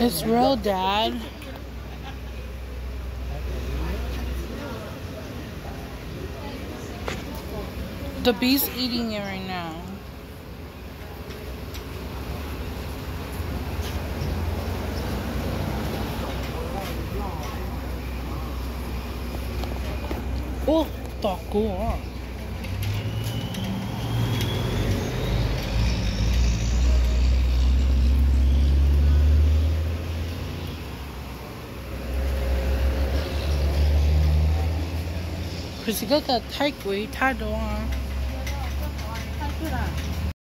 It's real, Dad. The bee's eating it right now. Oh, tá cool. 可是己哥太贵太多啊